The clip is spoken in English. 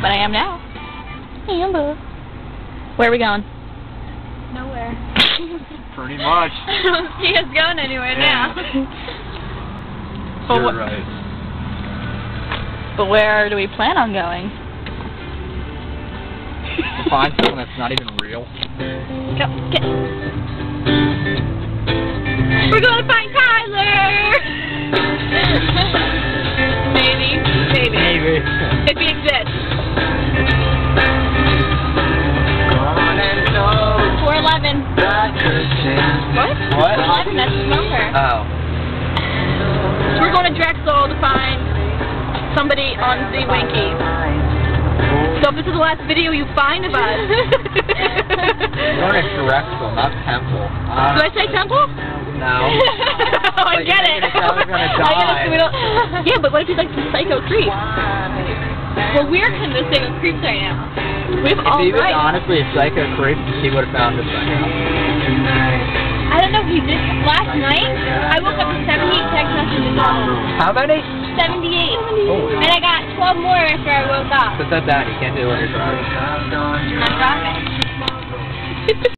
but I am now. Amber. Where are we going? Nowhere. Pretty much. I don't see us going anywhere now. But, You're wh- right. but where do we plan on going? To find someone that's not even real. Go, get. We're going to find Tyler! Maybe. Maybe. Maybe. Eleven. What? What? Eleven, that's his number. Oh. So we're going to Drexel to find somebody on the Winky. So if this is the last video you find of us. We're going to Drexel, not Temple. Did I say Temple? No. oh, I But get it. gonna tell we're gonna I get it, so we don't- yeah, but what if he's like some psycho creep? Well, we're kind of the psycho creeps right now. Have If he was right. honestly a psycho creep, he would have found us by now. I don't know if he did. Last night, I woke up to 78 text messages. How many? 78. Oh. And I got 12 more after I woke up. Put that down. You can't do it. I'm driving.